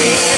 sweet.